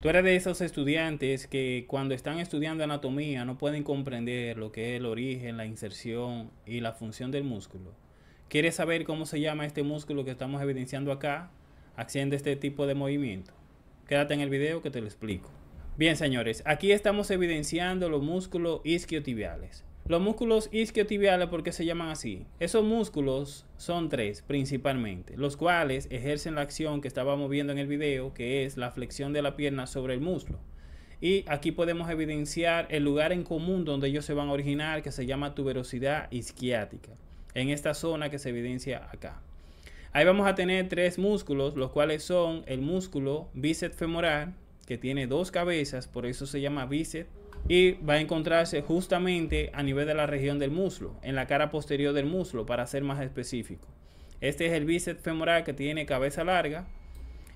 Tú eres de esos estudiantes que cuando están estudiando anatomía no pueden comprender lo que es el origen, la inserción y la función del músculo. ¿Quieres saber cómo se llama este músculo que estamos evidenciando acá, haciendo este tipo de movimiento? Quédate en el video que te lo explico. Bien, señores, aquí estamos evidenciando los músculos isquiotibiales. Los músculos isquiotibiales, ¿por qué se llaman así? Esos músculos son tres principalmente, los cuales ejercen la acción que estábamos viendo en el video, que es la flexión de la pierna sobre el muslo. Y aquí podemos evidenciar el lugar en común donde ellos se van a originar, que se llama tuberosidad isquiática, en esta zona que se evidencia acá. Ahí vamos a tener tres músculos, los cuales son el músculo bíceps femoral, que tiene dos cabezas, por eso se llama bíceps y va a encontrarse justamente a nivel de la región del muslo, en la cara posterior del muslo, para ser más específico. Este es el bíceps femoral que tiene cabeza larga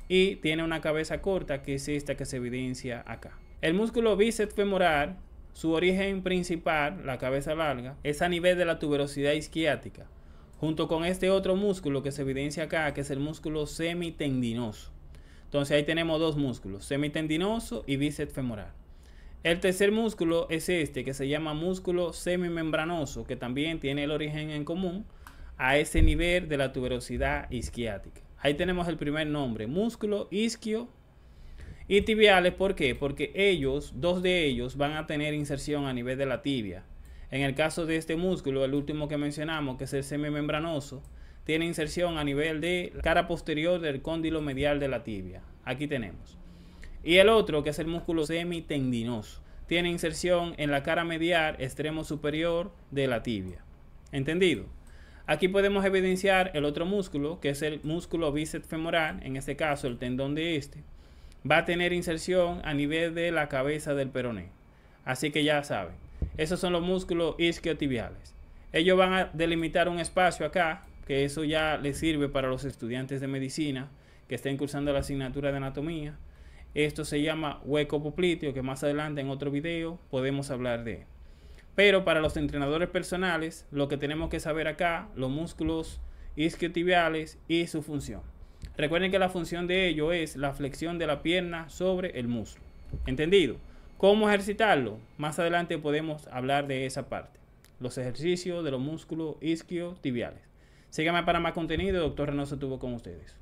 y tiene una cabeza corta, que es esta que se evidencia acá. El músculo bíceps femoral, su origen principal, la cabeza larga, es a nivel de la tuberosidad isquiática, junto con este otro músculo que se evidencia acá, que es el músculo semitendinoso. Entonces ahí tenemos dos músculos, semitendinoso y bíceps femoral. El tercer músculo es este que se llama músculo semimembranoso, que también tiene el origen en común a ese nivel de la tuberosidad isquiática. Ahí tenemos el primer nombre, músculo isquio y tibiales. ¿Por qué? Porque ellos, dos de ellos, van a tener inserción a nivel de la tibia. En el caso de este músculo, el último que mencionamos, que es el semimembranoso, tiene inserción a nivel de cara posterior del cóndilo medial de la tibia. Aquí tenemos. Y el otro, que es el músculo semitendinoso, tiene inserción en la cara medial extremo superior de la tibia. ¿Entendido? Aquí podemos evidenciar el otro músculo, que es el músculo bíceps femoral, en este caso el tendón de este, va a tener inserción a nivel de la cabeza del peroné. Así que ya saben, esos son los músculos isquiotibiales. Ellos van a delimitar un espacio acá, que eso ya les sirve para los estudiantes de medicina que estén cursando la asignatura de anatomía. Esto se llama hueco popliteo, que más adelante en otro video podemos hablar de Pero para los entrenadores personales, lo que tenemos que saber acá, los músculos isquiotibiales y su función. Recuerden que la función de ello es la flexión de la pierna sobre el muslo. ¿Entendido? ¿Cómo ejercitarlo? Más adelante podemos hablar de esa parte. Los ejercicios de los músculos isquiotibiales. Síganme para más contenido. Doctor Reynoso estuvo con ustedes.